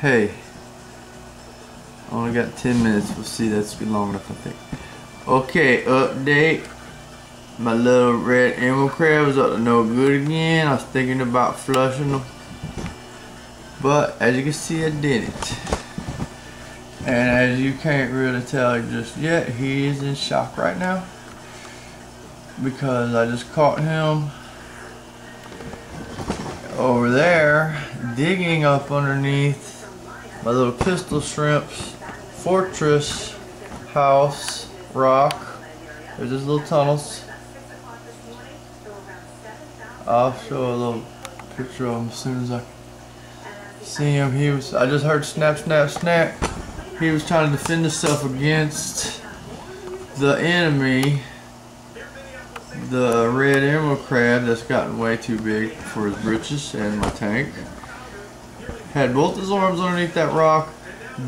Hey. Only got 10 minutes. We'll see. That's long enough, I think. Okay, update. My little red emerald crab is up to no good again. I was thinking about flushing them. But, as you can see, I didn't. And as you can't really tell just yet, he is in shock right now. Because I just caught him over there digging up underneath my little pistol shrimps fortress house rock. There's these little tunnels. I'll show a little picture of him as soon as I see him he was I just heard snap snap snap. He was trying to defend himself against the enemy the red emerald crab that's gotten way too big for his britches and my tank. Had both his arms underneath that rock,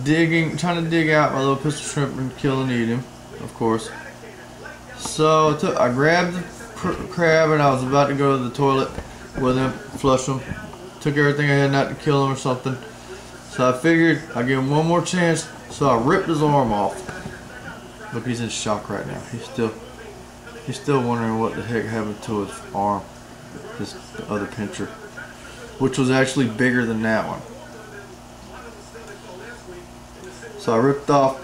digging, trying to dig out my little pistol shrimp and kill and eat him, of course. So I, took, I grabbed the crab and I was about to go to the toilet with him, flush him. Took everything I had not to kill him or something. So I figured I'd give him one more chance, so I ripped his arm off. Look, he's in shock right now. He's still He's still wondering what the heck happened to his arm, his other pincher, which was actually bigger than that one. So I ripped off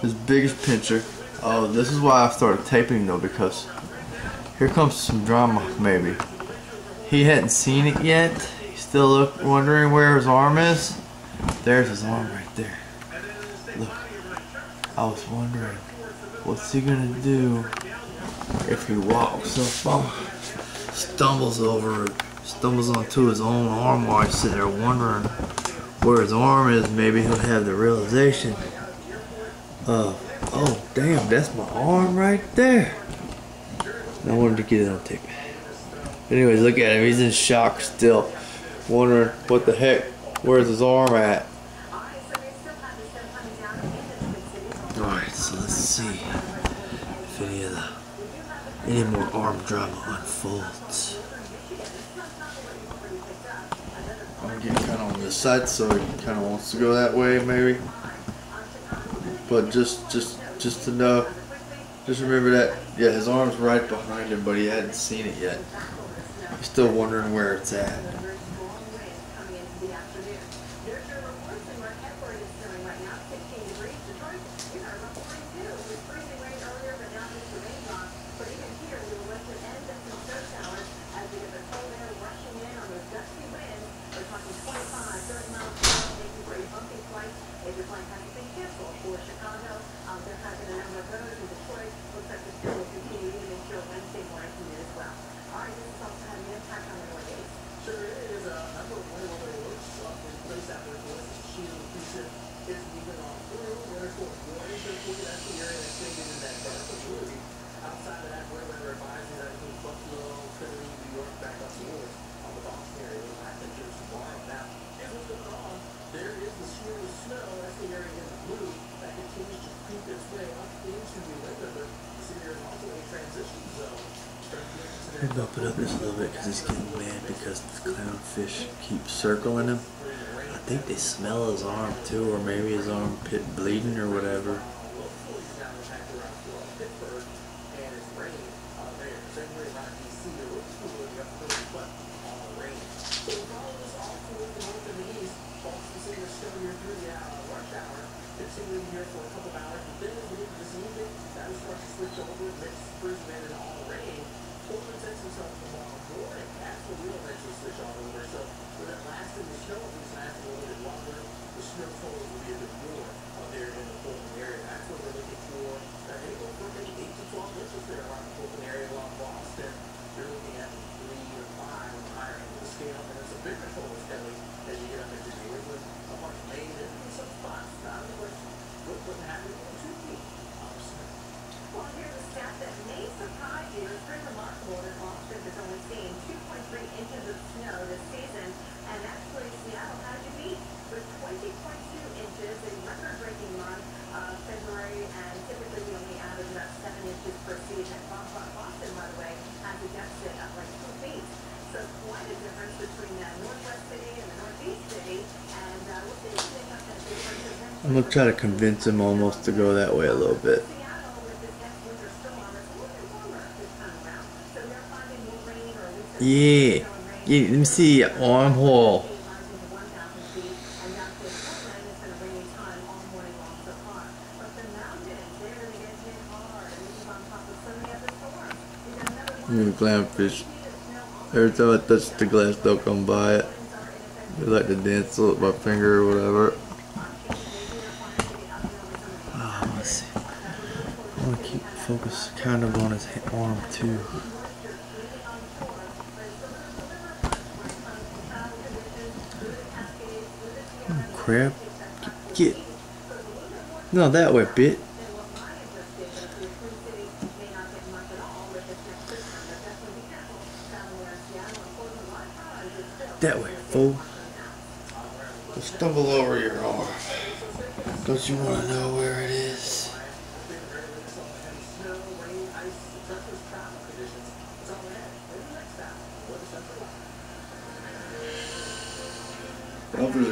his biggest pincher. Oh, this is why I started taping though, because here comes some drama, maybe. He hadn't seen it yet. He's still look, wondering where his arm is. There's his arm right there. Look, I was wondering, what's he gonna do if he walks up, stumbles over, stumbles onto his own arm while he's sitting there wondering where his arm is, maybe he'll have the realization of, oh damn, that's my arm right there. I wanted to get it on tape. Anyways, look at him, he's in shock still, wondering what the heck, where's his arm at? Alright, so let's see if any of the any more arm drama unfolds. I'm getting kind of this side, so he kind of wants to go that way, maybe. But just, just, just to know, just remember that, yeah, his arm's right behind him, but he hadn't seen it yet. He's still wondering where it's at. I'm bump it up this a little bit because he's getting mad because the clownfish keep circling him. I think they smell his arm too, or maybe his arm pit bleeding or whatever. I'm going to try to convince him almost to go that way a little bit. Yeah. yeah let me see armhole. Mm, Clownfish. Every time I touch the glass, they'll come by it. They like to dance with my finger or whatever. too. Oh, crap. Get. No, that way, bit. That way, fool. Just stumble over your arm. Don't you want to know where it is?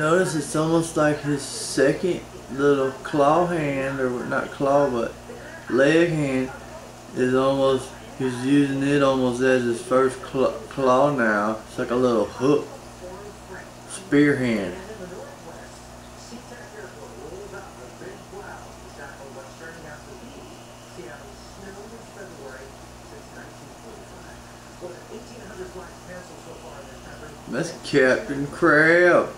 Noticed it's almost like his second little claw hand, or not claw, but leg hand, is almost, he's using it almost as his first cl- claw now. It's like a little hook. Spear hand. SeaTac Airport rolls out the big cloud to tackle what's turning out to be Seattle's snowiest February since 1945. More than 1,800 flights canceled so far in this country. That's Captain Crab.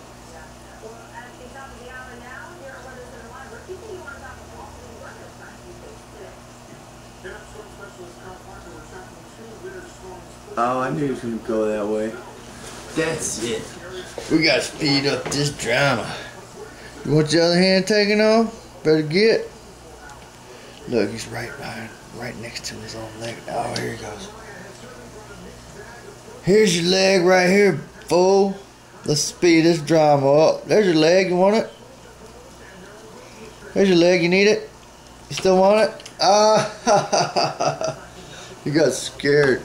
Well, at the top of the hour now, here are weather center live. We're keeping you on top of all the weather signs we face today. Air storm specialist Carl Parker was tracking two winter storms. Oh, I knew he was gonna go that way. That's it. We gotta speed up this drama. You want your other hand taken off? Better get. Look, he's right behind, right next to his own leg. Oh, here he goes. Here's your leg right here, fool. Let's speed this drama up. There's your leg. You want it? There's your leg. You need it? You still want it? Ah! you got scared.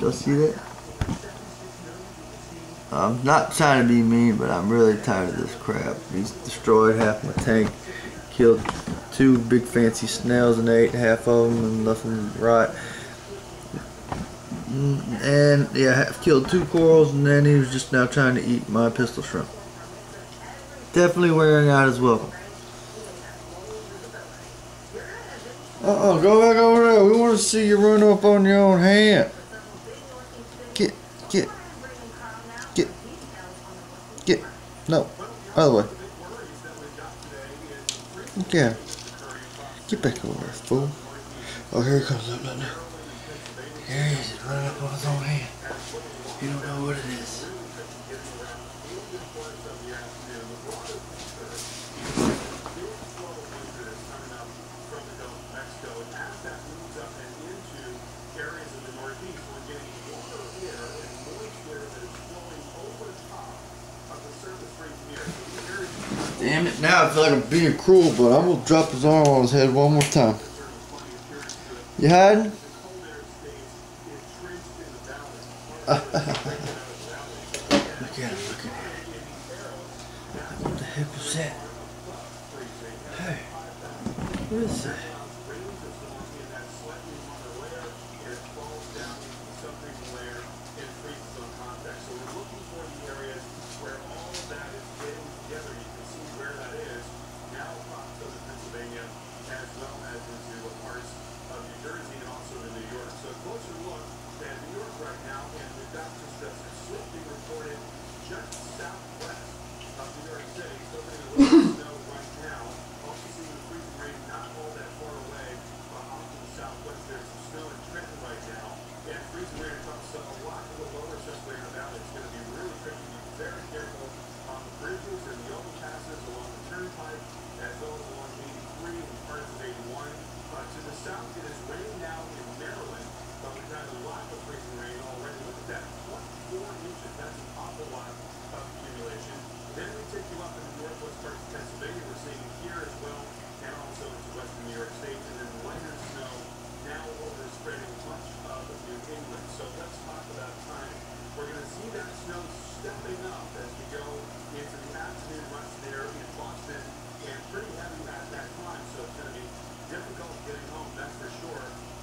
Y'all see that? I'm not trying to be mean, but I'm really tired of this crap. He's destroyed half my tank, killed two big fancy snails and ate half of them, and nothing right. Mm, And yeah, I've killed two corals, and then he was just now trying to eat my pistol shrimp. Definitely wearing out his welcome. Uh oh, go back over there. We want to see you run up on your own hand. Get, get, get, get. No, other way. Okay. Get back over there, fool. Oh, here he comes. Look. Here he is. Running up on his own hand. You don't know what it is. Now I feel like I'm being cruel, but I'm to drop his arm on his head one more time. You hiding? Look at him, look at him. What the heck was that? Hey, what is that?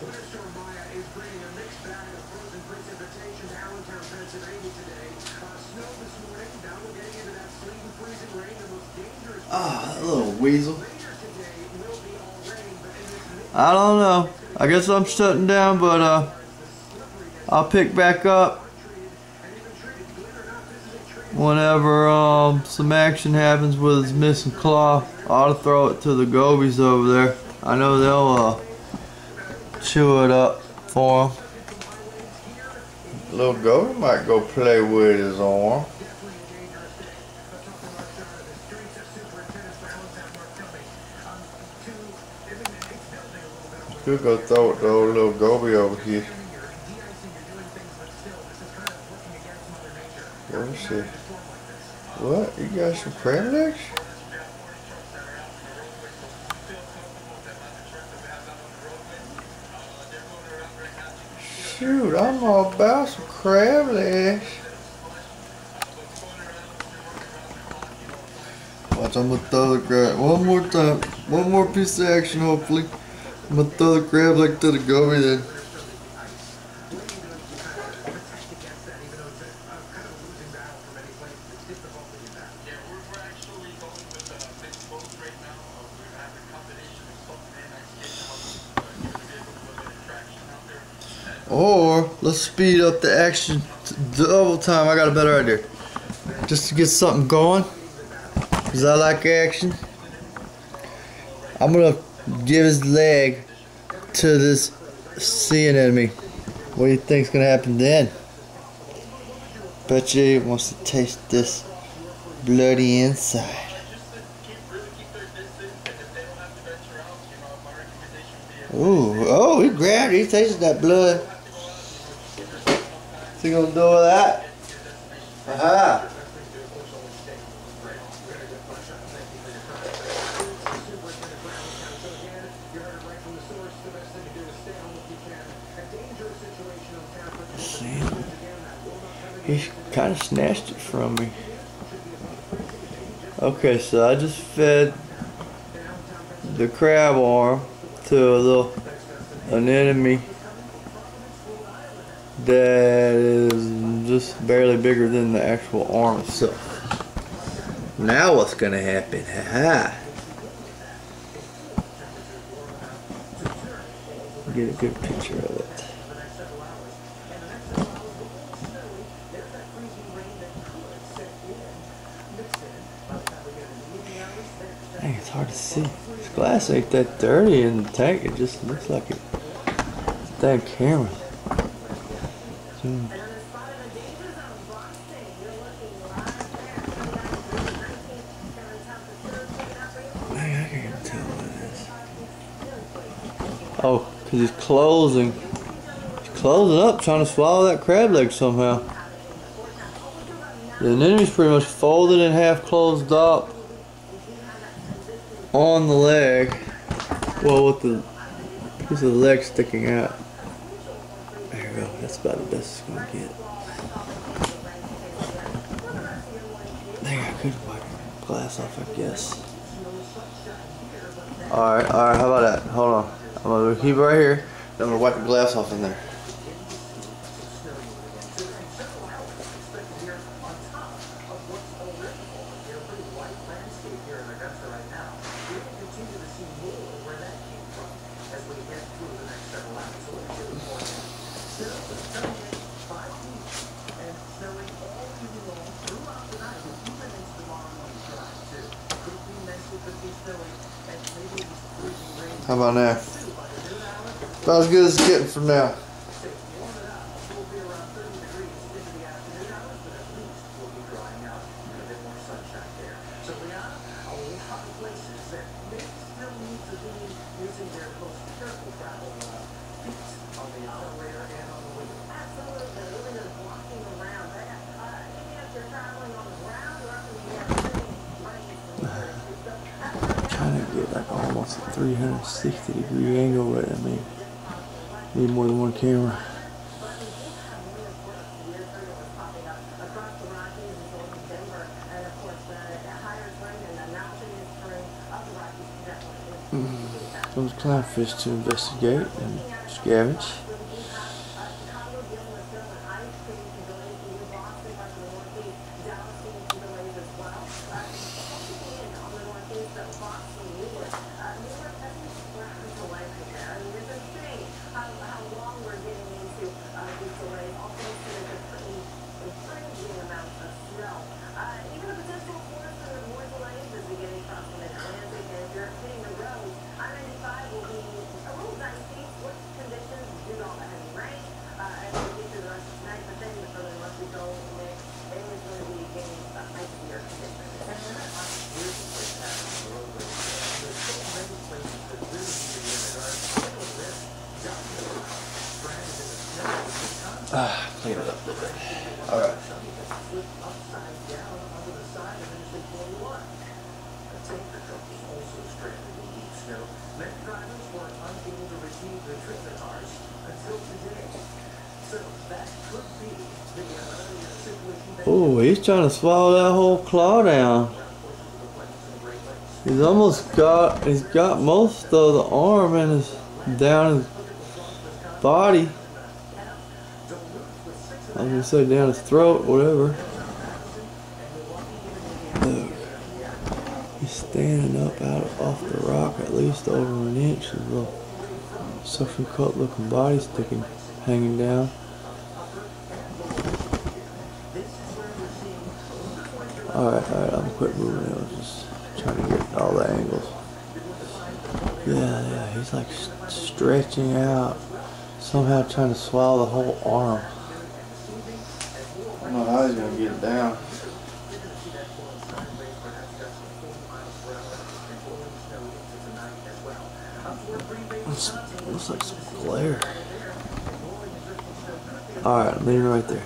Winter storm Maya is bringing a mixed bag of frozen precipitation to Allentown, Pennsylvania today. Uh, snow this morning, now we're getting into that sleet and freezing rain, the most dangerous Ah, that little weasel. I don't know. I guess I'm shutting down, but uh, I'll pick back up whenever um some action happens with his missing claw. I ought to throw it to the gobies over there. I know they'll uh chew it up for him. Little Goby might go play with his arm. Could go throw it to old little Goby over here. Let me see. What? You got some crab legs? Shoot, I'm all about some crab legs. Watch, I'm gonna throw the crab one more time. One more piece of action, hopefully. I'm gonna throw the crab leg to the goby then. Yeah, we're, we're actually going with uh, mixed boats right now. Uh, we're having a combination of salt and ice skate to help uh, give the vehicle a little bit of traction out there. Or let's speed up the action double time. I got a better idea. Just to get something going. Cause I like action. I'm gonna give his leg to this sea anemone. What do you think's gonna happen then? Bet you he wants to taste this bloody inside. To to Ooh, oh, he grabbed it. He tasted that blood. What's he gonna do that? Aha. See? He kind of snatched it from me. Okay, so I just fed the crab arm to a little anemone that is just barely bigger than the actual arm itself. Now what's gonna happen? Ha ha. Get a good picture of it. Dang, it's hard to see. This glass ain't that dirty in the tank. It just looks like it. That camera. Dang, I can't tell what it is. Oh, because he's closing. He's closing up, trying to swallow that crab leg somehow. The anemone's pretty much folded in half, closed up on the leg. Well, with the piece of the leg sticking out. There you go. That's about the best it's gonna get. Dang, I could wipe the glass off, I guess. Alright, alright, how about that? Hold on. I'm gonna keep it right here. I'm gonna wipe the glass off in there. How about now? It's getting for now. Absolutely, even just walking around, that, uh, even if you're traveling on the ground or up in the air, sitting right next to the earth, so that's Trying to get like almost a 360 degree angle with it. I mean, need more than one camera. Clownfish to investigate and scavenge. He's trying to swallow that whole claw down. He's almost got, he's got most of the arm and his, down his body. I'm gonna say down his throat, whatever. Look, he's standing up out of, off the rock at least over an inch. His little suction cup looking body sticking, hanging down. Alright, alright, I'm quit moving. I was just trying to get all the angles. Yeah, yeah, he's like stretching out. Somehow trying to swallow the whole arm. I don't know how he's going to get it down. Looks like some glare. Alright, I'm leaning right there.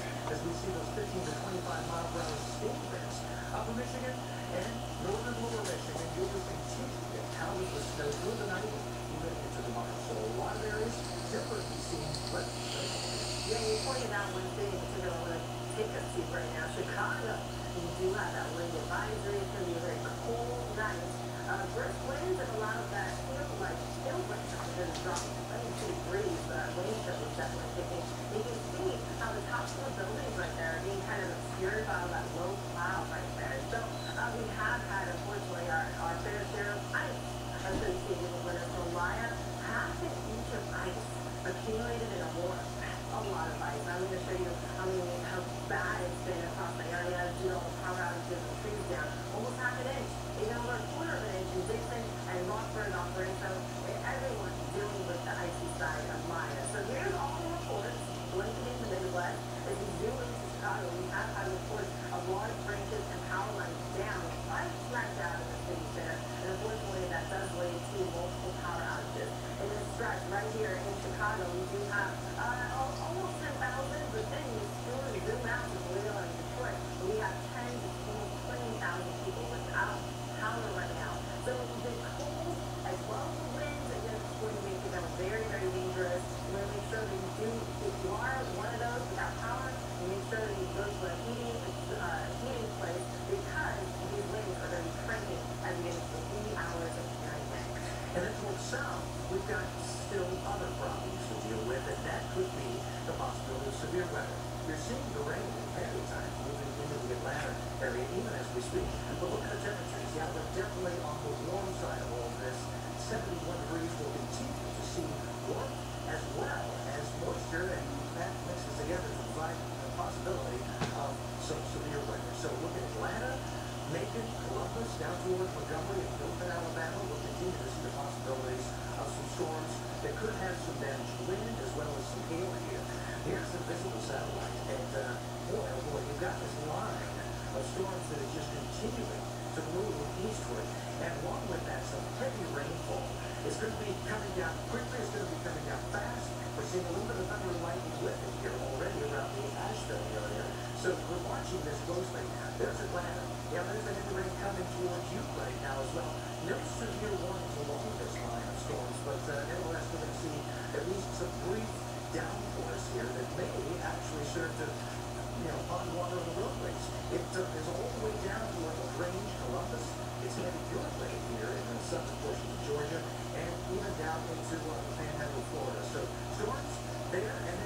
storms that are just continuing to move eastward. And along with that, some heavy rainfall. is going to be coming down quickly. It's going to be coming down fast. We're seeing a little bit of thunder and lightning with it here already around the Asheville area. So we're watching this closely. There's Atlanta. Yeah, there's the heavy rain coming towards you right now as well. No severe warnings along this line of storms, but uh, nevertheless, we're going to see at least some brief downpours here that may actually serve to, you know, pond water on the roadways. It all the way down to like Grange, Columbus. It's headed your way here in the southern Georgia and even down into uh, Panhandle, Florida. So storms there and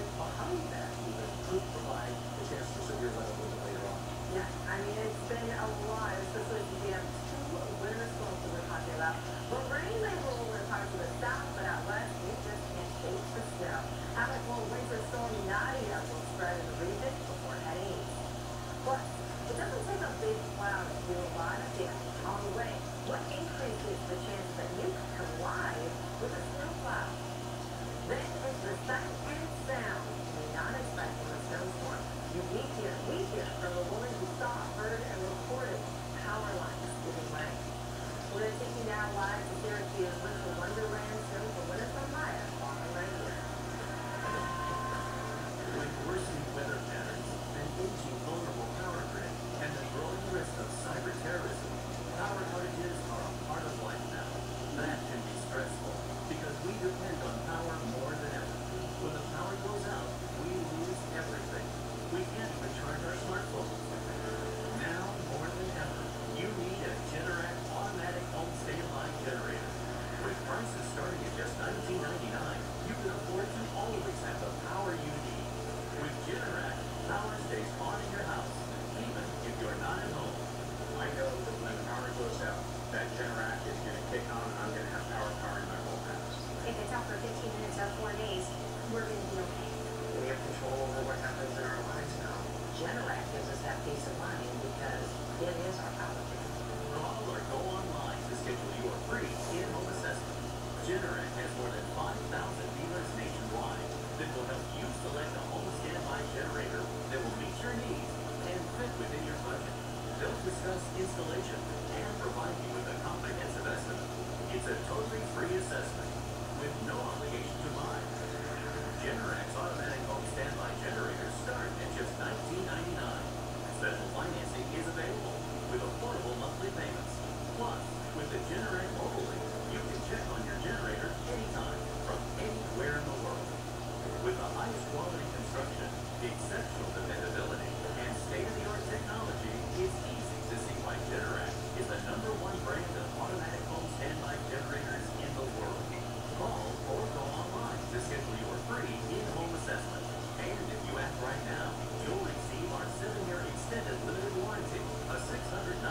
15 minutes or four days, we're going to be okay. We have control over what happens in our lives now. Generac gives us that peace of mind because it is our power? Call or go online to schedule your free in-home assessment. Generac has more than 5,000 dealers nationwide that will help you select a home standby generator that will meet your needs and fit within your budget. They'll discuss installation and provide you with a comprehensive estimate. It's a totally free assessment. Generac's automatic home standby generators start at just $19.99. Special financing is available with affordable monthly payments. Plus, with the Generac mobile right now. You'll receive our seven-year extended limited warranty, a $695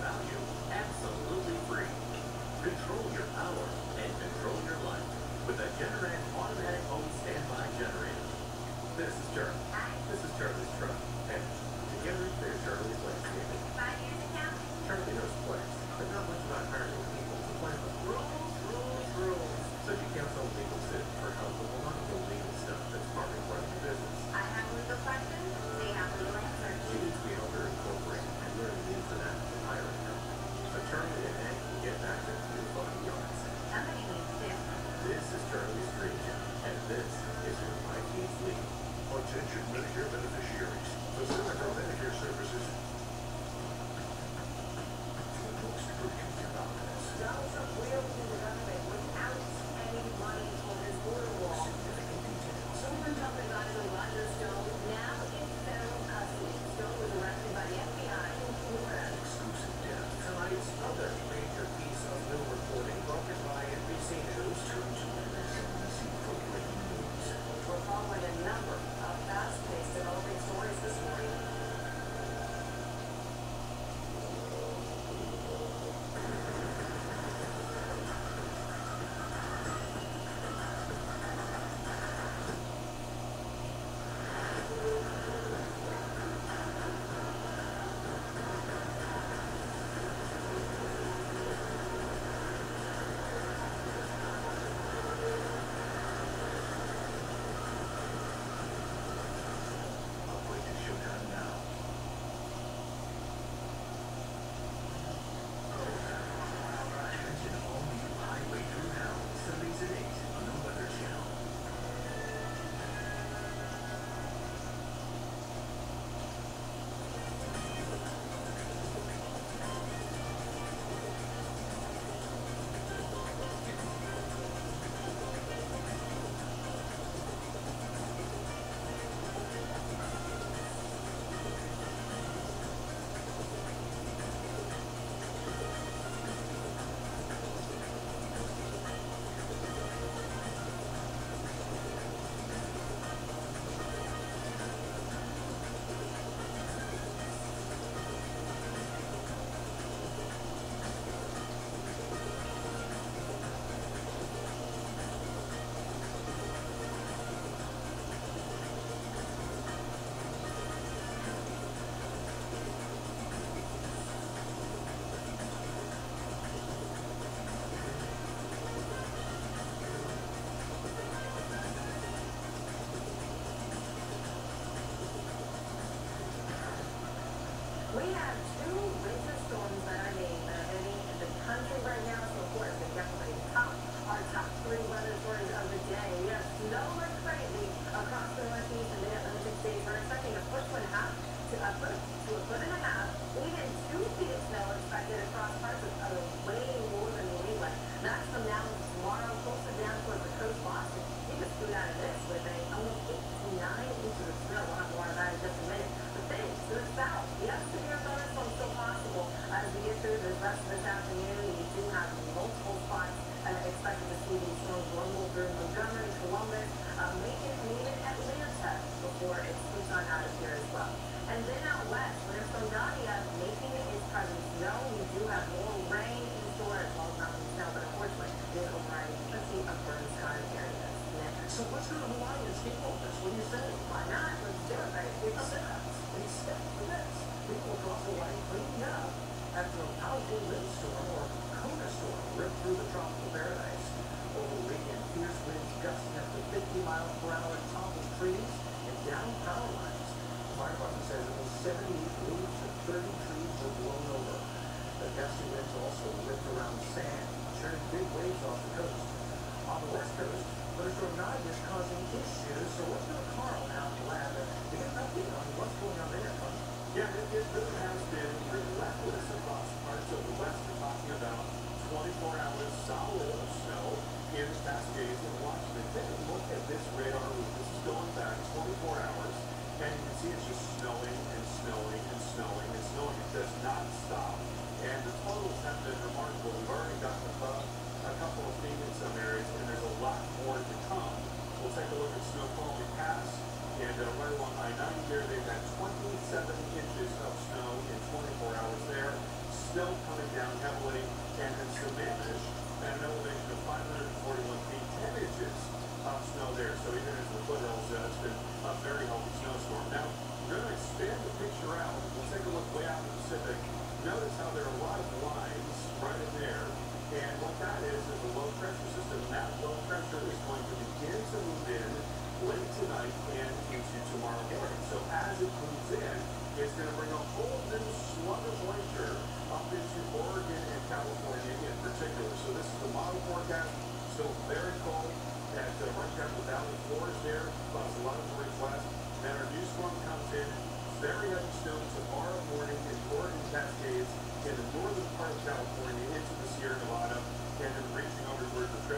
value, absolutely free. Control your power and control your life with a Generac automatic home standby generator. This is Charlie. Hi. This is Charlie's truck. And together, they're Charlie's landscaping. Five years ago. Charlie knows place, but not like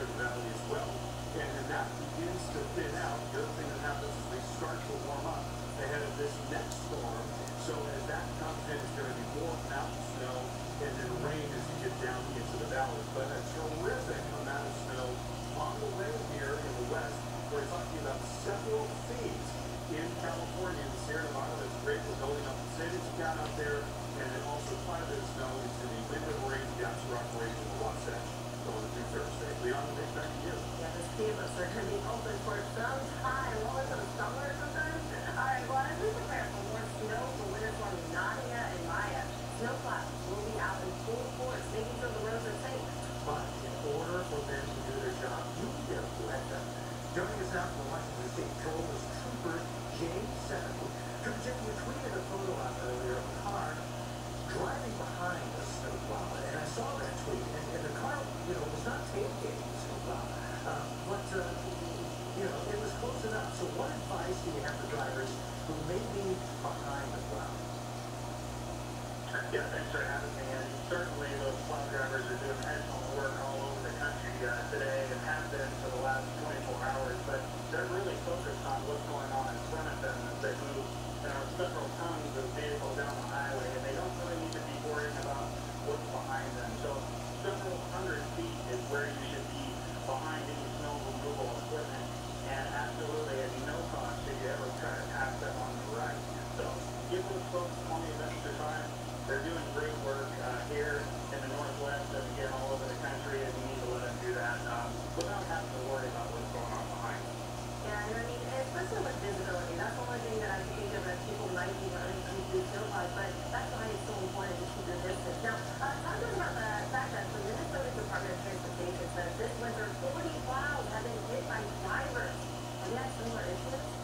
the Treasure Valley as well. And then that begins to thin out. The other thing that happens is they start to warm up ahead of this next storm. So as that comes in, it's going to be more mountain snow and then rain as you get down into the valleys. But a terrific amount of snow on the way here in the west. We're talking about several feet in California the Sierra Nevada. That's great for building up the savings account out there. And then also quite a bit of snow into the Wind River Range, Gaps Rock Range, and the Wasatch going through Thursday. Leon, the big back to you. Yeah, the ski are going to be open for some time. Well, it's a summer or something. All right, well, as we prepare for more snow for winter storm Nadia and Maya, snowplows will be out in full force, making sure the roads are safe. But in order for them to do their job, you need to let them. Joining us now from Washington State Patrol is Trooper Jay Seven. Trooper Jay, you tweeted a photo out earlier of a car driving behind a snowplow, and I saw that tweet, and, and the car, you know, was not tailgating the snowplow, uh, but, uh, you know, it was close enough. So what advice do you have for drivers who may be behind the plow? Yeah, thanks for having me. And certainly those plow drivers are doing excellent work all over the country uh, today and have been for the last 24 hours. But they're really focused on what's going on in front of them as they move you know, several tons of vehicles down the highway, and they don't really need to be worrying about what's behind them. So several hundred feet is where you should be behind any snow removal equipment. And absolutely, at no cost should you ever try to pass them on the right. So give those folks plenty of extra time. They're doing great work uh, here in the Northwest and again all over the country, and you need to let them do that um, without having to worry about what's going on behind them. Yeah, and I mean, especially with visibility, that's the only thing that I think of that people might be into snowplows, but that's why it's so important to keep your distance. Now, uh, talking about the fact that the Minnesota Department of Transportation says this winter 40 plows have been hit by drivers. Have you had similar issues?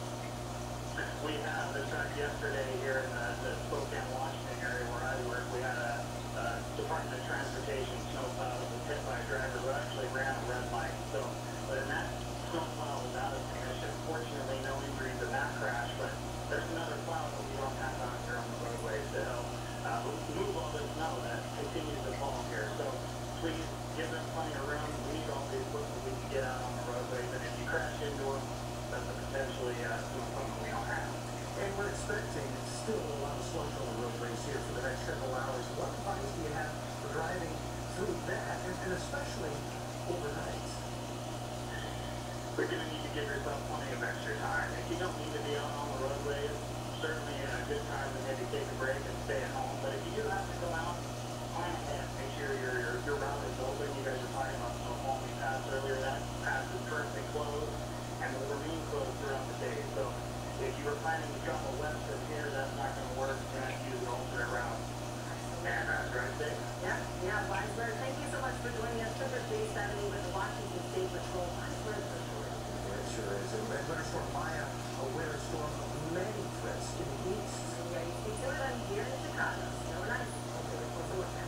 We have, in fact, yesterday here in the, the Spokane, Washington area where I work, we had a, a Department of Transportation snowplow that was hit by a driver who actually ran a red light. So, but in that snowplow was out of commission. Fortunately, no injuries in that crash, but there's another plow that we don't have out here on the roadway to help uh, move all the snow that continues to fall here. So please give them plenty of room. We need all the equipment we can get out on the roadways, and if you crash into them, that's a potentially uh, some equipment we don't have. And we're expecting still a lot of slush on the roadways here for the next several hours. What advice do you have for driving through that, and, and especially overnight? And we're expecting still a lot of slow colour roadways here for the next several hours. What advice do you have for driving through that? And especially overnight. We're going to need to give yourself plenty of extra time. If you don't need to be out on the roadways, certainly a good time to maybe take a break and stay at home. But if you do have to go out, plan ahead. Make sure your, your, your route is open. You guys are talking about some homely paths earlier. That path is currently closed and will remain closed throughout the day. So if you were planning to jump a left from here, that's not going to work. You're going to have to use an alternate route. And uh, drive safe. Yeah, yeah, Weisler, thank you so much for joining us. Trooper 370 with the Washington State Patrol. Weisler, for sure. It sure is. And Weisler for Maya a winter storm many threats to the east. Yeah, you can it here in Chicago. So we're okay, we're supposed to look at